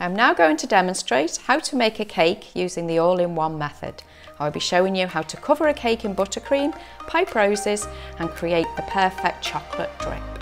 I'm now going to demonstrate how to make a cake using the all-in-one method. I'll be showing you how to cover a cake in buttercream, pipe roses and create the perfect chocolate drip.